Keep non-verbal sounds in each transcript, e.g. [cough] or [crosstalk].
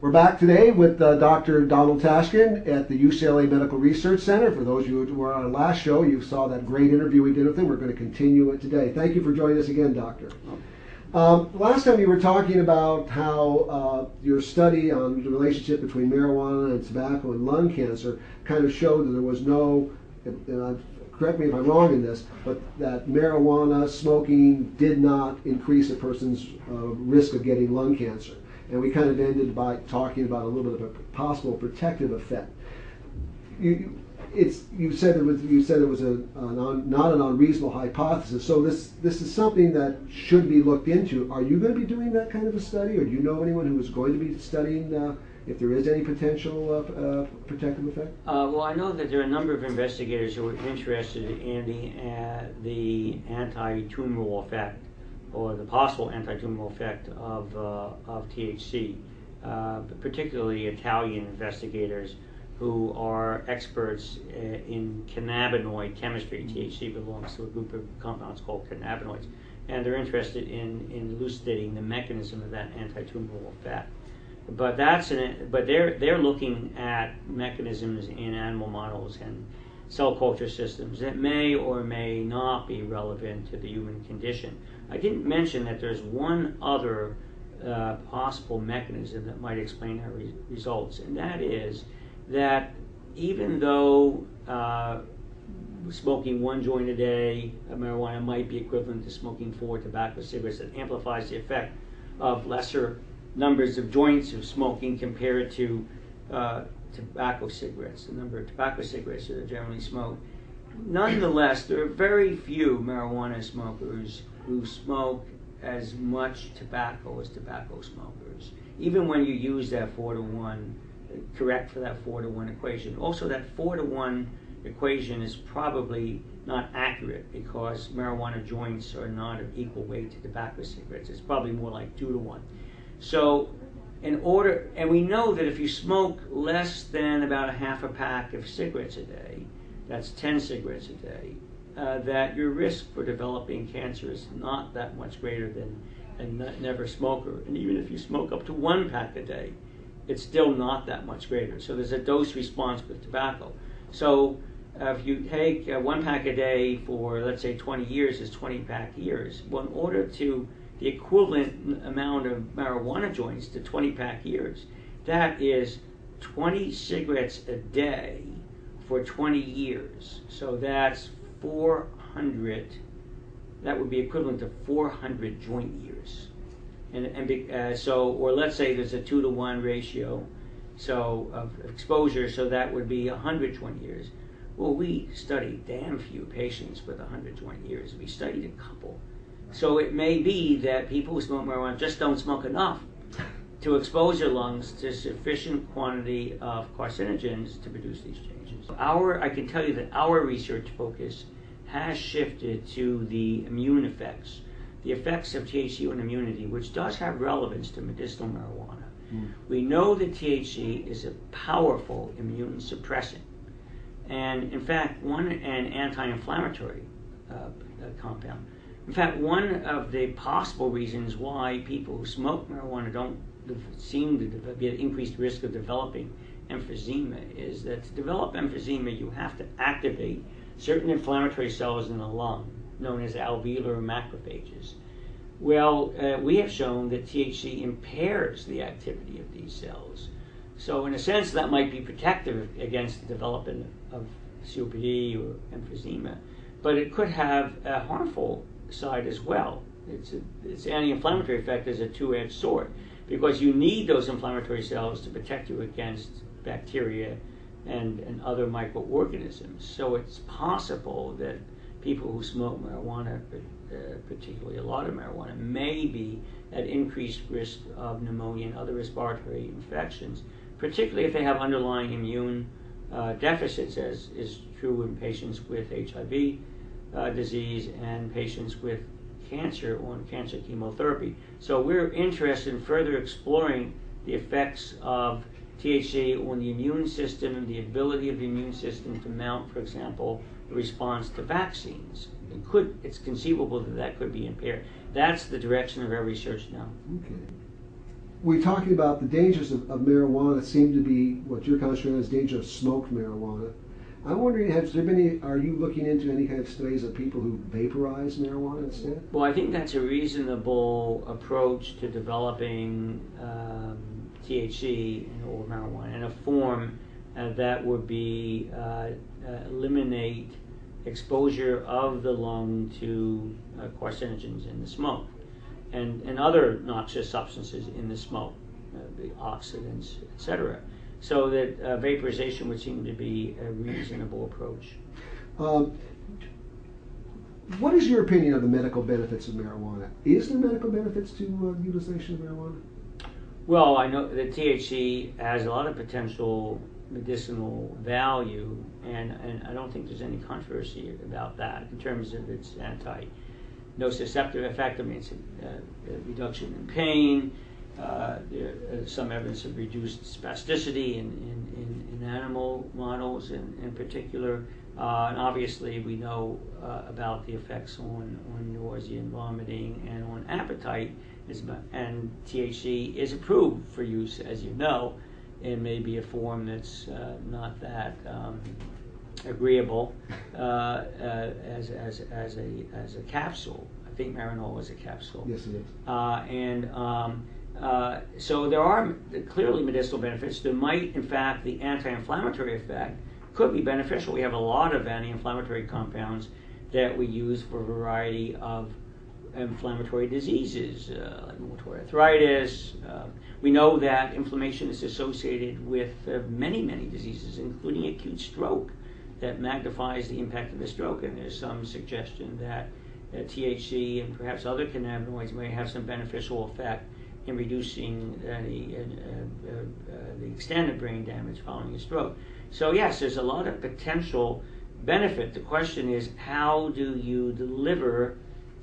We're back today with uh, Dr. Donald Tashkin at the UCLA Medical Research Center. For those of you who were on our last show, you saw that great interview we did with him. We're going to continue it today. Thank you for joining us again, Doctor. Um, last time you were talking about how uh, your study on the relationship between marijuana and tobacco and lung cancer kind of showed that there was no, and I've correct me if I'm wrong in this, but that marijuana smoking did not increase a person's uh, risk of getting lung cancer. And we kind of ended by talking about a little bit of a possible protective effect. You, it's you said it was you said it was a, non, not an unreasonable hypothesis. So this this is something that should be looked into. Are you going to be doing that kind of a study, or do you know anyone who is going to be studying? Uh, if there is any potential uh, uh, protective effect? Uh, well, I know that there are a number of investigators who are interested in the, uh, the anti-tumoral effect or the possible anti-tumoral effect of, uh, of THC, uh, particularly Italian investigators who are experts in cannabinoid chemistry. THC belongs to a group of compounds called cannabinoids, and they're interested in, in elucidating the mechanism of that anti-tumoral effect but that's an, but they're they're looking at mechanisms in animal models and cell culture systems that may or may not be relevant to the human condition. I didn't mention that there's one other uh, possible mechanism that might explain our re- results, and that is that even though uh, smoking one joint a day of marijuana might be equivalent to smoking four tobacco cigarettes, that amplifies the effect of lesser numbers of joints of smoking compared to uh, tobacco cigarettes, the number of tobacco cigarettes that are generally smoked. Nonetheless, there are very few marijuana smokers who smoke as much tobacco as tobacco smokers, even when you use that four to one, correct for that four to one equation. Also, that four to one equation is probably not accurate because marijuana joints are not of equal weight to tobacco cigarettes. It's probably more like two to one. So, in order, and we know that if you smoke less than about a half a pack of cigarettes a day, that's 10 cigarettes a day, uh, that your risk for developing cancer is not that much greater than a never smoker. And even if you smoke up to one pack a day, it's still not that much greater. So there's a dose response with tobacco. So uh, if you take uh, one pack a day for, let's say, 20 years, is 20 pack years. Well, in order to the equivalent amount of marijuana joints to 20 pack years. That is 20 cigarettes a day for 20 years. So that's 400, that would be equivalent to 400 joint years. And, and uh, so, or let's say there's a two to one ratio so of exposure, so that would be 120 years. Well, we studied damn few patients with 120 years. We studied a couple. So it may be that people who smoke marijuana just don't smoke enough to expose their lungs to sufficient quantity of carcinogens to produce these changes. Our, I can tell you that our research focus has shifted to the immune effects, the effects of THC on immunity, which does have relevance to medicinal marijuana. Mm. We know that THC is a powerful immune suppressant, and in fact, one an anti-inflammatory uh, compound. In fact, one of the possible reasons why people who smoke marijuana don't seem to be at increased risk of developing emphysema is that to develop emphysema, you have to activate certain inflammatory cells in the lung, known as alveolar macrophages. Well, uh, we have shown that THC impairs the activity of these cells. So, in a sense, that might be protective against the development of COPD or emphysema, but it could have a harmful side as well. It's, a, its anti-inflammatory effect is a two-edged sword because you need those inflammatory cells to protect you against bacteria and, and other microorganisms. So it's possible that people who smoke marijuana, uh, particularly a lot of marijuana, may be at increased risk of pneumonia and other respiratory infections, particularly if they have underlying immune uh, deficits, as is true in patients with HIV uh, disease and patients with cancer on cancer chemotherapy. So we're interested in further exploring the effects of THC on the immune system, and the ability of the immune system to mount, for example, a response to vaccines. It could, it's conceivable that that could be impaired. That's the direction of our research now. Okay. we're talking about the dangers of, of marijuana seem to be what you're concentrating on is danger of smoked marijuana. I'm wondering, has there been any, are you looking into any kind of studies of people who vaporize marijuana instead? Well, I think that's a reasonable approach to developing um, THC or marijuana in a form uh, that would be uh, uh, eliminate exposure of the lung to uh, carcinogens in the smoke and, and other noxious substances in the smoke, uh, the oxidants, etc. So that uh, vaporization would seem to be a reasonable approach. Um, what is your opinion of the medical benefits of marijuana? Is there medical benefits to uh, utilization of marijuana? Well, I know that THC has a lot of potential medicinal value, and, and I don't think there's any controversy about that in terms of its anti nociceptive effect. I mean, it's a, a reduction in pain. Uh, there is some evidence of reduced spasticity in, in, in, in animal models in, in particular. Uh, and obviously, we know uh, about the effects on, on nausea and vomiting and on appetite. Is and THC is approved for use, as you know, in maybe a form that's uh, not that um, agreeable uh, uh, as, as, as, a, as a capsule. I think Marinol is a capsule. Yes, it is. Uh, and um, uh, so there are clearly medicinal benefits. There might, in fact, the anti-inflammatory effect could be beneficial. We have a lot of anti-inflammatory compounds that we use for a variety of inflammatory diseases, uh, like rheumatoid arthritis. Uh, we know that inflammation is associated with uh, many, many diseases, including acute stroke, that magnifies the impact of the stroke. And there's some suggestion that THC and perhaps other cannabinoids may have some beneficial effect in reducing uh, the, uh, uh, the extent of brain damage following a stroke. So, yes, there's a lot of potential benefit. The question is, how do you deliver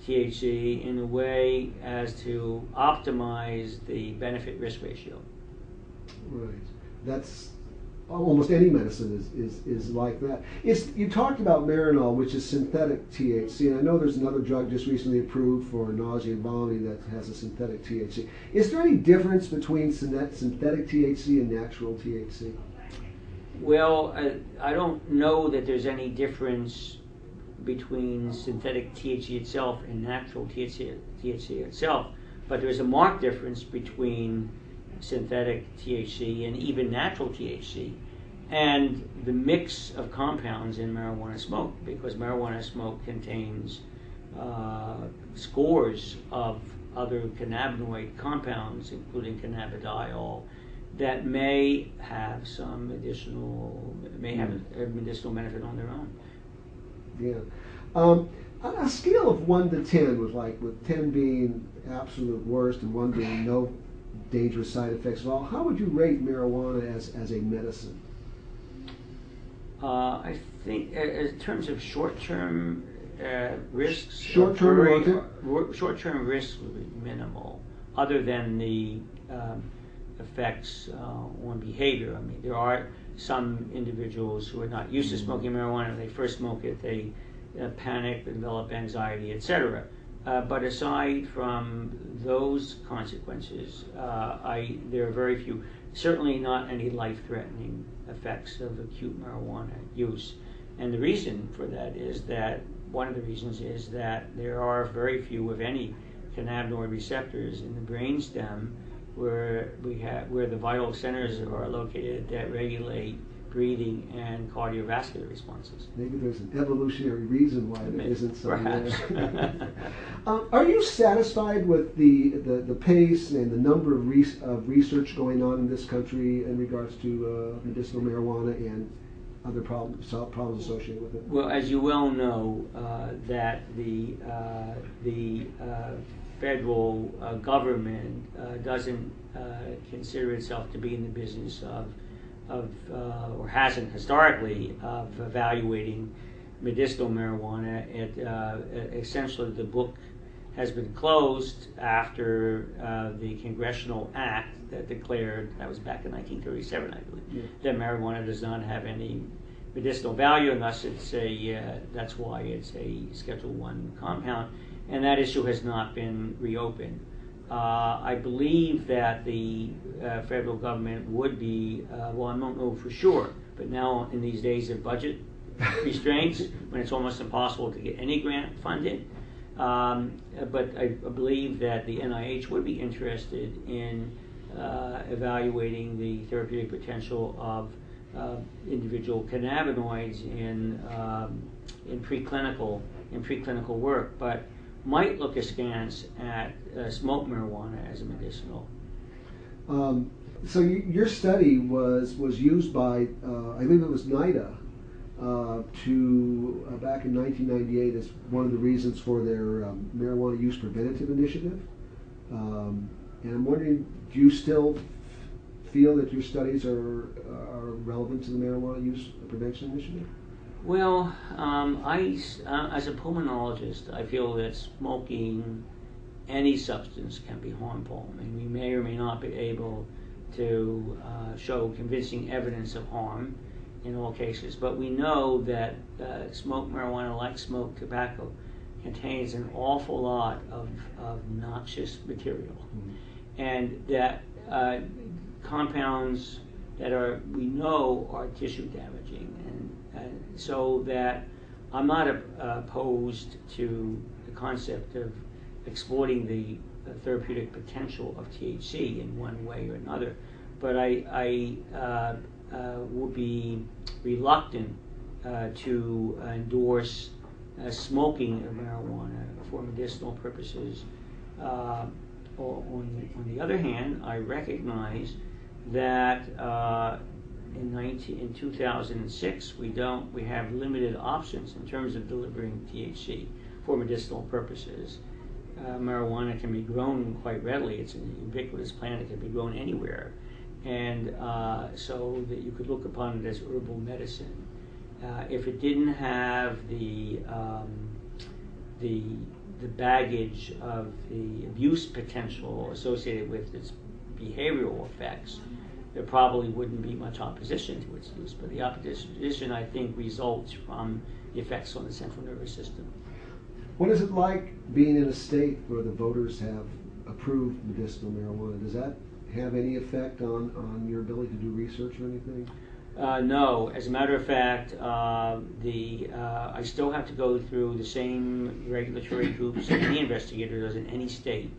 THC in a way as to optimize the benefit risk ratio? Right. That's almost any medicine is, is, is like that. It's, you talked about Marinol, which is synthetic THC, and I know there's another drug just recently approved for nausea and vomiting that has a synthetic THC. Is there any difference between synthetic THC and natural THC? Well, I, I don't know that there's any difference between synthetic THC itself and natural THC, THC itself, but there's a marked difference between synthetic THC and even natural THC, and the mix of compounds in marijuana smoke, because marijuana smoke contains uh, scores of other cannabinoid compounds, including cannabidiol, that may have some additional, may have a medicinal benefit on their own. Yeah. Um, on a scale of one to ten, with like with ten being absolute worst and one being no dangerous side effects at all, how would you rate marijuana as, as a medicine? Uh, I think, uh, in terms of short-term uh, risks, short-term short-term risks would be minimal, other than the um, effects uh, on behavior. I mean, there are some individuals who are not used to mm-hmm. smoking marijuana. When they first smoke it, they uh, panic, develop anxiety, etc. Uh, but aside from those consequences, uh, I, there are very few, certainly not any life-threatening effects of acute marijuana use. And the reason for that is that one of the reasons is that there are very few, if any, cannabinoid receptors in the brainstem where we have where the vital centers are located that regulate breathing and cardiovascular responses. Maybe there's an evolutionary reason why there isn't some there. [laughs] um, are you satisfied with the, the, the, pace and the number of, re- of research going on in this country in regards to uh, medicinal marijuana and other problems, problems associated with it? Well, as you well know, uh, that the uh, the uh, federal uh, government uh, doesn't consider itself to be in the business of of, uh, or hasn't historically, of evaluating medicinal marijuana. It, uh, essentially, the book has been closed after uh, the congressional act that declared, that was back in 1937, I believe, yeah. that marijuana does not have any medicinal value, and thus it's a, uh, that's why it's a Schedule One compound, and that issue has not been reopened. Uh, I believe that the uh, federal government would be, uh, well, I don't know for sure, but now in these days of budget [laughs] restraints, when it's almost impossible to get any grant funded, um, but I believe that the NIH would be interested in uh, evaluating the therapeutic potential of uh, individual cannabinoids in um, in preclinical in preclinical work, but might look askance at uh, smoked marijuana as a medicinal. Um, so you, your study was was used by uh, I believe it was NIDA uh, to uh, back in 1998 as one of the reasons for their um, marijuana use preventative initiative. Um, and I'm wondering, do you still feel that your studies are are relevant to the marijuana use prevention initiative? Well, um, I, uh, as a pulmonologist, I feel that smoking any substance can be harmful. I mean, we may or may not be able to uh, show convincing evidence of harm in all cases, but we know that uh, smoked marijuana, like smoked tobacco, contains an awful lot of, of noxious material, mm-hmm. and that uh, compounds that are we know are tissue damaging, and, and so that I'm not opposed to the concept of exploiting the, the, therapeutic potential of THC in one way or another, but I, I uh, uh, would be reluctant uh, to endorse uh, smoking of marijuana for medicinal purposes. Uh, on, on the other hand, I recognize that uh, in 19, in 2006 we don't we have limited options in terms of delivering THC for medicinal purposes. Uh, marijuana can be grown quite readily. It's an ubiquitous plant. It can be grown anywhere, and uh, so that you could look upon it as herbal medicine. Uh, if it didn't have the um, the the baggage of the abuse potential associated with its behavioral effects, there probably wouldn't be much opposition to its use. But the opposition, I think, results from the effects on the central nervous system. What is it like being in a state where the voters have approved medicinal marijuana? Does that have any effect on, on your ability to do research or anything? Uh, no, as a matter of fact, uh, the uh, I still have to go through the same regulatory hoops that any investigator does in any state,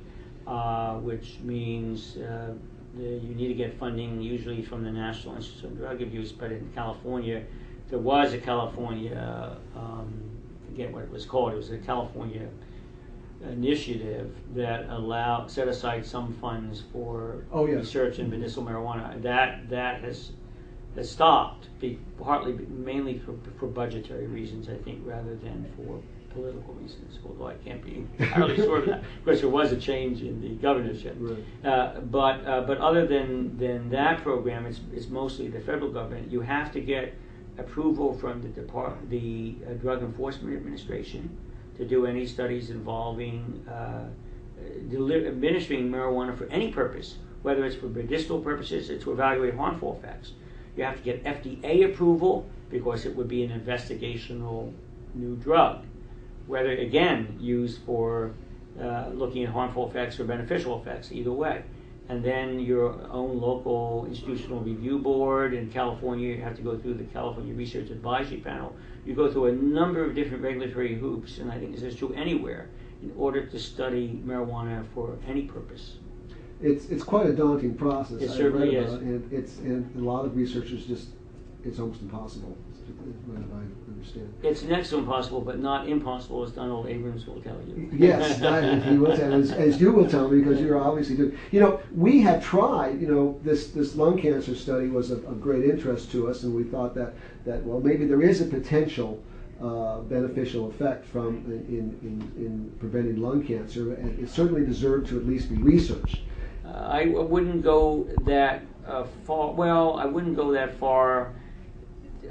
uh, which means uh, the, you need to get funding usually from the National Institute of Drug Abuse, but in California, there was a California, um, forget what it was called, it was a California initiative that allowed set aside some funds for oh, yes. research in medicinal marijuana. That that has has stopped, be, partly mainly for, for budgetary reasons, I think, rather than for political reasons, although I can't be entirely sure of that. Of course, there was a change in the governorship. Right. Uh, but uh, but other than than that program, it's it's mostly the federal government. You have to get approval from the Depart- the uh, Drug Enforcement Administration to do any studies involving uh, deli- administering marijuana for any purpose, whether it's for medicinal purposes or to evaluate harmful effects. You have to get FDA approval because it would be an investigational new drug whether again used for uh, looking at harmful effects or beneficial effects, either way. And then your own local institutional review board in California, you have to go through the California Research Advisory Panel. You go through a number of different regulatory hoops, and I think this is true anywhere, in order to study marijuana for any purpose. It's, it's quite a daunting process. It certainly is. and, it's, and a lot of researchers just, it's almost impossible. I understand. It's next to impossible, but not impossible, as Donald Abrams will tell you. yes, [laughs] that, he will tell, as, as you will tell me, because you're obviously doing. You know, we have tried. You know, this this lung cancer study was of, of great interest to us, and we thought that that well, maybe there is a potential. Uh, beneficial effect from in, in, in preventing lung cancer, and it certainly deserved to at least be researched. Uh, I wouldn't go that uh, far. Well, I wouldn't go that far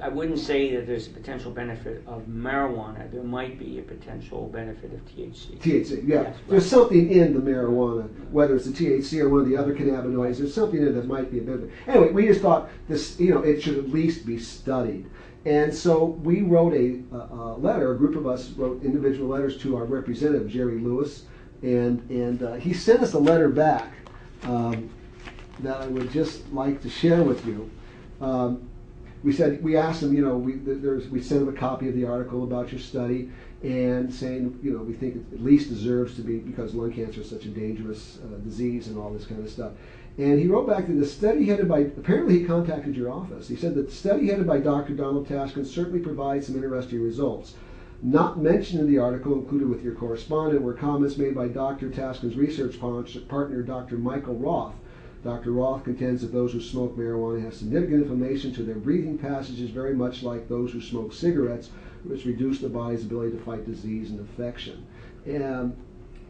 I wouldn't say that there's a potential benefit of marijuana. There might be a potential benefit of THC. THC, yeah. Yes, right. There's something in the marijuana, whether it's the THC or one of the other cannabinoids. There's something in it that might be a benefit. Anyway, we just thought this, you know, it should at least be studied. And so we wrote a, a, a letter. A group of us wrote individual letters to our representative, Jerry Lewis, and and uh, he sent us a letter back um, that I would just like to share with you. Um, we said we asked them, you know, we there's we sent them a copy of the article about your study and saying, you know, we think it at least deserves to be because lung cancer is such a dangerous uh, disease and all this kind of stuff. And he wrote back that the study headed by, apparently he contacted your office. He said that the study headed by Dr. Donald Taskin certainly provides some interesting results. Not mentioned in the article included with your correspondent were comments made by Dr. Taskin's research partner, Dr. Michael Roth. Dr. Roth contends that those who smoke marijuana have significant inflammation to their breathing passages, very much like those who smoke cigarettes, which reduce the body's ability to fight disease and infection. And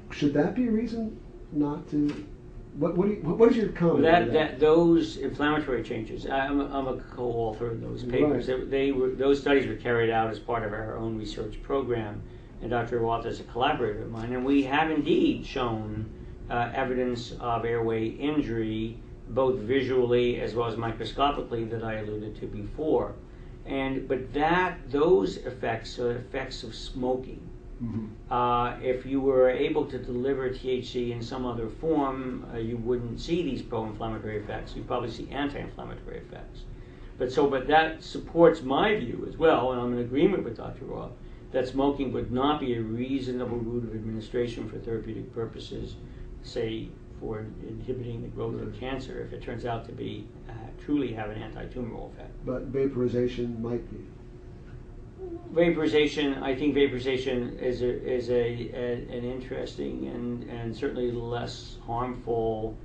should that be a reason not to what, what, you, what is your comment? Well, that, that? those inflammatory changes. I'm a, I'm a co-author of those papers. Right. They, they, were those studies were carried out as part of our own research program, and Dr. Roth is a collaborator of mine, and we have indeed shown uh, evidence of airway injury, both visually as well as microscopically, that I alluded to before. And but that those effects are effects of smoking. Mm-hmm. Uh, if you were able to deliver THC in some other form, uh, you wouldn't see these pro-inflammatory effects. You'd probably see anti-inflammatory effects. But so, but that supports my view as well, and I'm in agreement with Dr. Roth that smoking would not be a reasonable route of administration for therapeutic purposes, say for inhibiting the growth of cancer, if it turns out to be uh, truly have an anti-tumoral effect. But vaporization might be vaporization, I think vaporization is a, is a, a, an interesting and, and certainly less harmful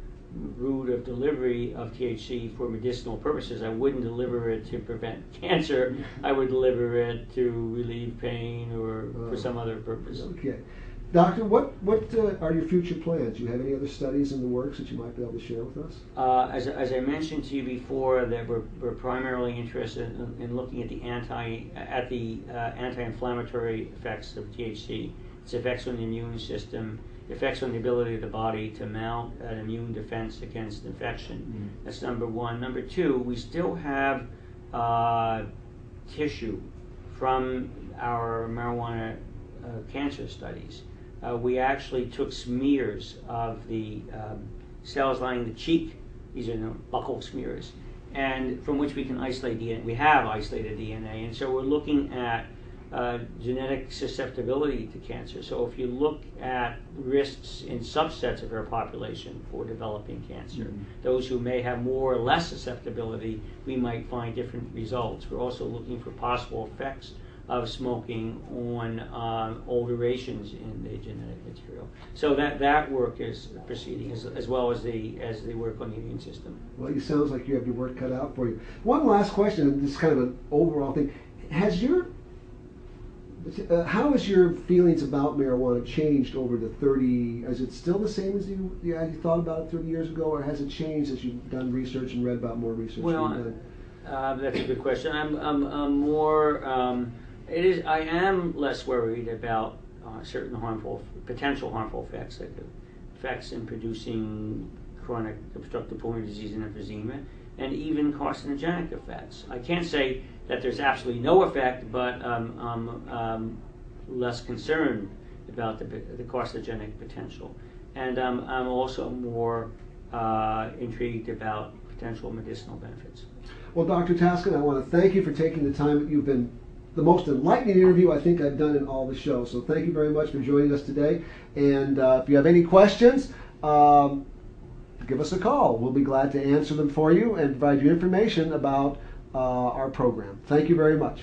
route of delivery of THC for medicinal purposes. I wouldn't deliver it to prevent [laughs] cancer. I would deliver it to relieve pain or for some other purpose. Okay. Doctor, what, what uh, are your future plans? Do you have any other studies in the works that you might be able to share with us? Uh, as, as I mentioned to you before, that we're, we're primarily interested in, in looking at the anti at the uh, anti-inflammatory effects of THC, its effects on the immune system, effects on the ability of the body to mount an immune defense against infection. Mm-hmm. That's number one. Number two, we still have uh, tissue from our marijuana uh, cancer studies uh, we actually took smears of the um, cells lining the cheek. These are you know, buccal smears, and from which we can isolate DNA. We have isolated DNA, and so we're looking at uh, genetic susceptibility to cancer. So if you look at risks in subsets of our population for developing cancer, mm-hmm. those who may have more or less susceptibility, we might find different results. We're also looking for possible effects of smoking on uh, alterations in the genetic material. So that, that work is proceeding as, as well as the as the work on the immune system. Well, it sounds like you have your work cut out for you. One last question, this is kind of an overall thing. Has your uh, how has your feelings about marijuana changed over the 30 is it still the same as you, you, you thought about it 30 years ago or has it changed as you've done research and read about more research well uh, that's a good question i'm, I'm, I'm more um, it is. I am less worried about uh, certain harmful, potential harmful effects, like effects in producing chronic obstructive pulmonary disease and emphysema, and even carcinogenic effects. I can't say that there's absolutely no effect, but um, I'm um, less concerned about the, the carcinogenic potential. And um, I'm also more uh, intrigued about potential medicinal benefits. Well, Dr. Taskin, I want to thank you for taking the time. that You've been the most enlightening interview I think I've done in all the shows. So thank you very much for joining us today. And uh, if you have any questions, um, give us a call. We'll be glad to answer them for you and provide you information about uh, our program. Thank you very much.